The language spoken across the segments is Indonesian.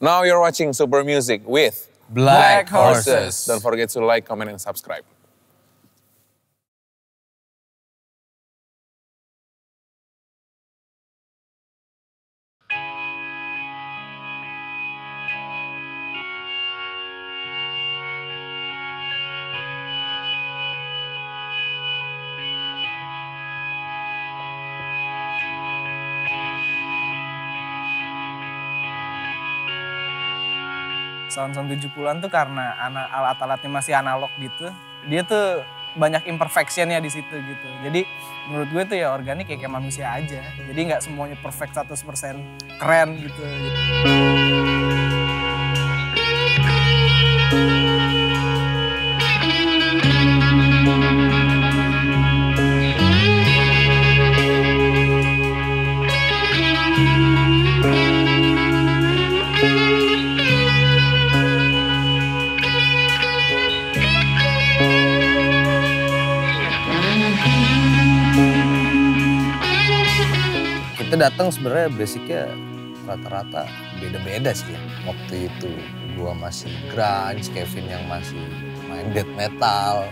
Now you're watching Super Music with Black Horses. Don't forget to like, comment, and subscribe. Sound-sound 70-an tuh karena alat-alatnya masih analog gitu. Dia tuh banyak imperfectionnya di situ gitu. Jadi menurut gue tuh ya organik ya kayak manusia aja. Jadi nggak semuanya perfect 100% keren gitu. Kita datang sebenarnya basicnya rata-rata beda-beda sih ya. Waktu itu gua masih grunge, Kevin yang masih main death metal.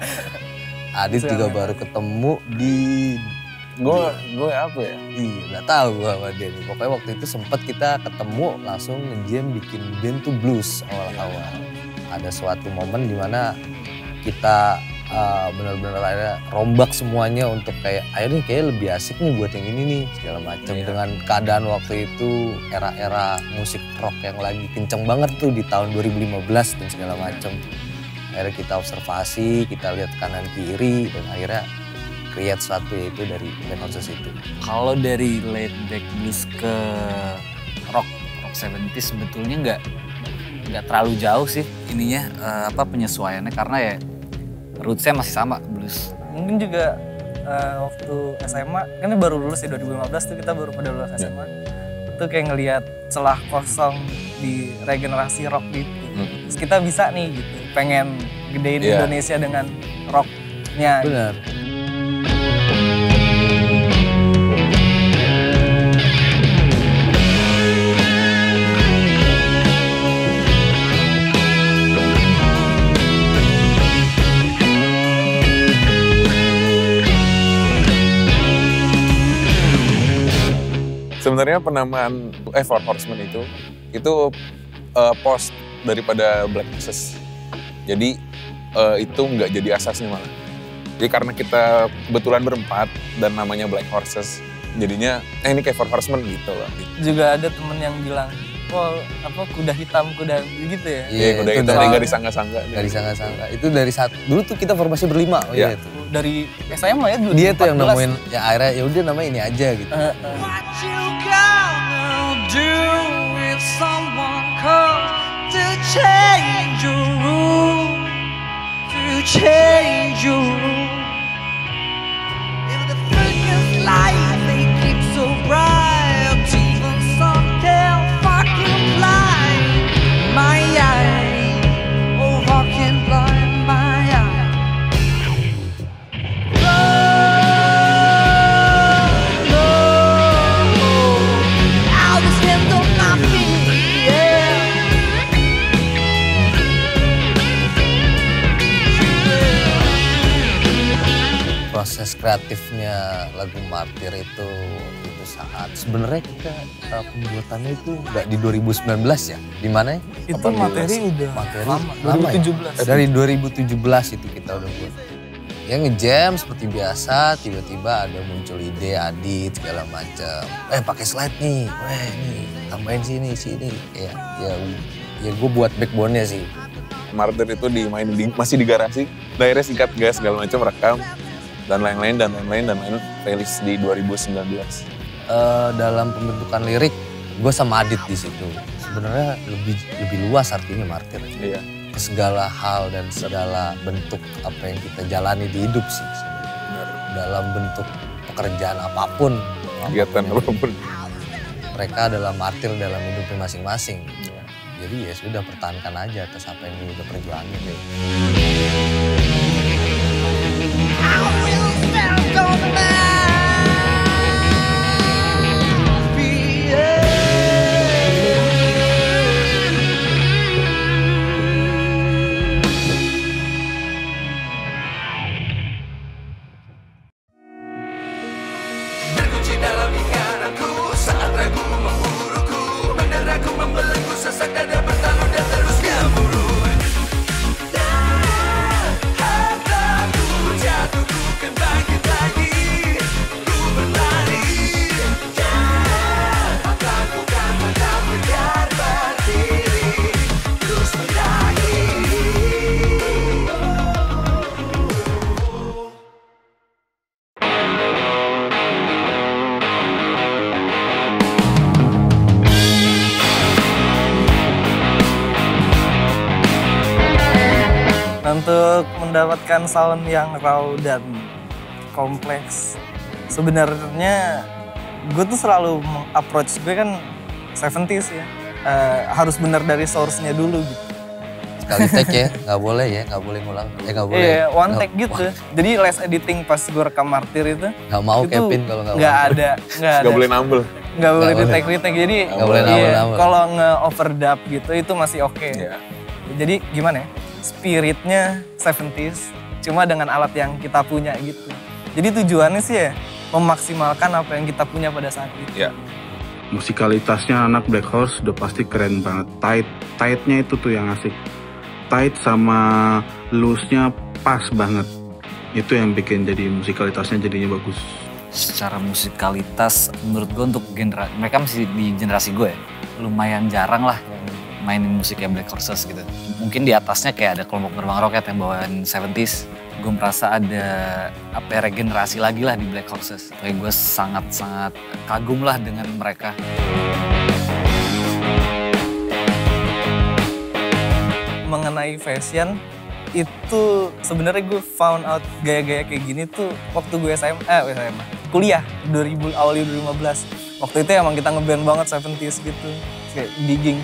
Adit juga baru ketemu di Gue gue apa ya? Iya, nggak tahu gua sama dia nih. Pokoknya waktu itu sempat kita ketemu langsung nge-jam bikin band tuh blues awal-awal. Ada suatu momen di mana kita uh, benar-benar akhirnya rombak semuanya untuk kayak nih kayak lebih asik nih buat yang ini nih segala macam Iya. dengan keadaan waktu itu era-era musik rock yang lagi kenceng banget tuh di tahun 2015 dan segala macam. Akhirnya kita observasi, kita lihat kanan kiri dan akhirnya create sesuatu yaitu dari Horses itu. Kalau dari laid back blues ke rock rock 70s sebetulnya nggak nggak terlalu jauh sih ininya eh, apa penyesuaiannya karena ya rootsnya masih sama blues. Mungkin juga eh, waktu SMA, kan ini baru lulus ya 2015 tuh kita baru pada lulus SMA. Itu kayak ngelihat celah kosong di regenerasi rock gitu. Hmm. Terus kita bisa nih gitu, pengen gedein Iya. Indonesia dengan rocknya. Benar. Sebenarnya penamaan eh Four Horsemen itu itu eh, post daripada Black Horses. Jadi eh, itu nggak jadi asasnya malah. Jadi karena kita kebetulan berempat dan namanya Black Horses, jadinya eh ini kayak Four Horsemen gitu loh. Juga ada temen yang bilang, oh apa kuda hitam, kuda gitu ya. Iya, udah itu dari, dari gak disangka-sangka. dari sangka-sangka. Itu dari satu. Dulu tuh kita formasi berlima. Oh Iya. iya itu. Dari SMA ya 2014. Dia tuh yang nemuin ya akhirnya ya udah namanya ini aja gitu. Eh, eh. What you gonna do if someone comes to change your room? To change your room? Kreatifnya lagu Martir itu itu saat sebenarnya kita uh, pembuatannya itu nggak di 2019 ya. Di mana ya? Itu 18. materi udah materi lama, lama ya? 2017. Dari 2017 itu kita udah buat. Ya ngejam seperti biasa, tiba-tiba ada muncul ide Adit segala macam. Eh pakai slide nih, weh nih tambahin sini sini. Ya ya ya gue buat backbone-nya sih. Martyr itu dimainin di, masih di garasi, daerah singkat gas segala macam rekam dan lain-lain dan lain-lain dan lain rilis di 2019. Eh, dalam pembentukan lirik, gue sama Adit di situ. Sebenarnya lebih lebih luas artinya martir. Iya. Ke segala hal dan segala bentuk apa yang kita jalani di hidup sih. Benar. Dalam bentuk pekerjaan apa pun. Kegiatan apa pun. Mereka adalah martir dalam hidupnya masing-masing. Jadi ya sudah pertahankan aja atas apa yang udah perjuangin. I all the man. Mendapatkan sound yang raw dan kompleks sebenarnya gue tuh selalu approach gue kan 70s ya Eh, harus benar dari source-nya dulu gitu Sekali take ya, nggak boleh ya, nggak boleh ngulang. Eh nggak boleh. Iya, one take gitu. Jadi less editing pas gue rekam Martir itu Nggak mau itu Kevin kalau nggak nggak one ada, nggak ada, Gak boleh nambel. nggak boleh di take retake. Jadi Nggak boleh iya, kalau nge overdub gitu itu masih oke. Iya. Jadi gimana ya? Spiritnya 70s, cuma dengan alat yang kita punya gitu. Jadi tujuannya sih ya memaksimalkan apa yang kita punya pada saat itu. Iya. musikalitasnya anak Black Horse udah pasti keren banget. Tight, tightnya itu tuh yang asik. Tight sama loose-nya pas banget. Itu yang bikin jadi musikalitasnya jadinya bagus. secara musikalitas menurut gue untuk genera mereka masih di generasi gue ya, lumayan jarang lah mainin musiknya Black Horses gitu. Mungkin di atasnya kayak ada kelompok gerbang roket yang bawain 70s. Gue merasa ada apa ya, regenerasi lagi lah di Black Horses. Kayak gue sangat-sangat kagum lah dengan mereka. mengenai fashion itu sebenarnya gue found out gaya-gaya kayak gini tuh waktu gue SMA, eh SMA, kuliah 2000 awal 2015. Waktu itu emang kita ngeband banget 70s gitu, kayak digging,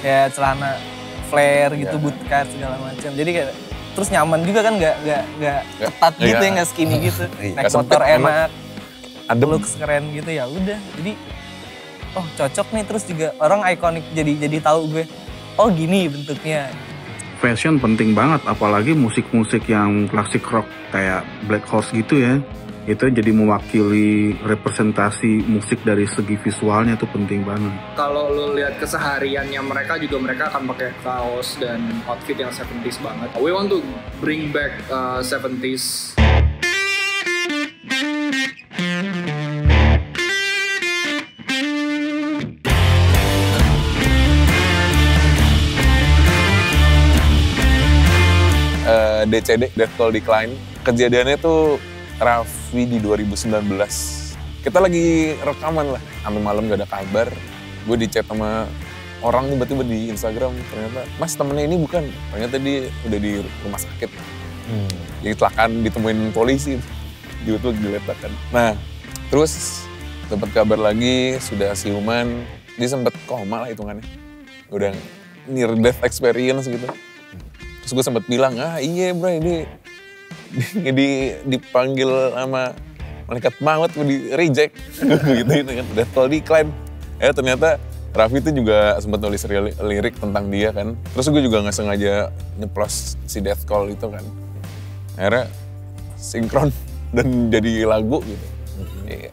ya celana flare gitu, Iya. bootcut segala macam. Jadi kayak terus nyaman juga kan nggak nggak nggak ketat gitu iya. ya nggak skinny gitu, Iya. naik motor enak, Adem. looks keren gitu ya udah. Jadi oh cocok nih terus juga orang ikonik jadi jadi tahu gue oh gini bentuknya Fashion penting banget, apalagi musik-musik yang klasik rock kayak Black Horse gitu ya. Itu jadi mewakili representasi musik dari segi visualnya tuh penting banget. kalau lo lihat kesehariannya mereka juga mereka akan pakai kaos dan outfit yang 70s banget. We want to bring back uh, 70s Eh, DCD, Death Call Decline. Kejadiannya tuh Raffi di 2019. Kita lagi rekaman lah, sampai malam gak ada kabar. Gue di chat sama orang tiba-tiba di Instagram, ternyata, mas temennya ini bukan. Ternyata dia udah di rumah sakit. Hmm. Jadi kecelakaan ditemuin polisi. Tiba-tiba diletakkan. Nah, terus dapat kabar lagi, sudah siuman. Dia sempet koma lah hitungannya. Udah near death experience gitu. Terus gue sempet bilang, ah iya bro ini di, di- dipanggil sama malaikat maut di reject. Gitu gitu kan. Death call decline ya ternyata Raffi itu juga sempat nulis ri- lirik tentang dia kan. Terus gue juga nggak sengaja nyeplos si death call itu kan. Akhirnya sinkron dan jadi lagu gitu. Iya.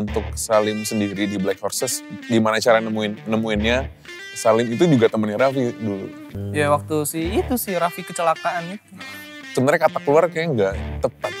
Untuk Salim sendiri di Black Horses, gimana cara nemuin nemuinnya? Salim itu juga temennya Raffi dulu. Ya waktu si itu si Raffi kecelakaan itu. Sebenarnya kata keluar kayak nggak tepat